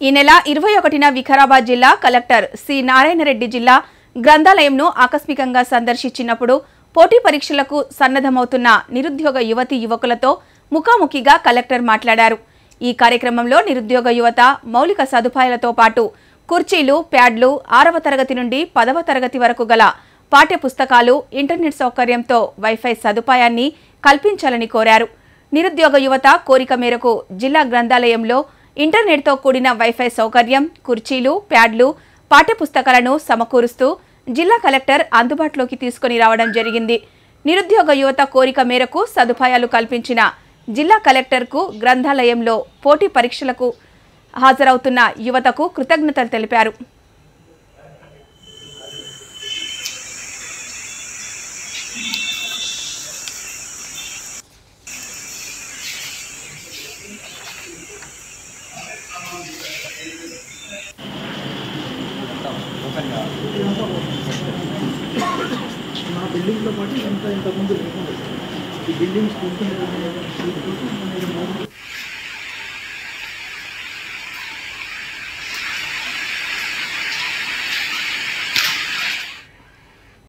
ఈ నెల ఇరవై ఒకటిన వికారాబాద్ జిల్లా కలెక్టర్ సి నారాయణరెడ్డి జిల్లా గ్రంథాలయంను ఆకస్మికంగా సందర్శించినప్పుడు పోటీ పరీక్షలకు సన్నద్ధమవుతున్న నిరుద్యోగ యువతి యువకులతో ముఖాముఖిగా కలెక్టర్ మాట్లాడారు. ఈ కార్యక్రమంలో నిరుద్యోగ యువత మౌలిక సదుపాయాలతో పాటు కుర్చీలు ప్యాడ్లు ఆరవ తరగతి నుండి పదవ తరగతి వరకు గల పాఠ్య పుస్తకాలు ఇంటర్నెట్ సౌకర్యంతో వైఫై సదుపాయాన్ని కల్పించాలని కోరారు. నిరుద్యోగ యువత కోరిక మేరకు జిల్లా గ్రంథాలయంలో ఇంటర్నెట్తో కూడిన వైఫై సౌకర్యం కుర్చీలు ప్యాడ్లు పాఠ్యపుస్తకాలను సమకూరుస్తూ జిల్లా కలెక్టర్ అందుబాటులోకి తీసుకుని రావడం జరిగింది. నిరుద్యోగ యువత కోరిక మేరకు సదుపాయాలు కల్పించిన జిల్లా కలెక్టర్కు గ్రంథాలయంలో పోటీ పరీక్షలకు హాజరవుతున్న యువతకు కృతజ్ఞతలు తెలిపారు. మా బిల్డింగ్తో పాటు ఎంత ఇంత ముందు లేకుండా ఈ బిల్డింగ్స్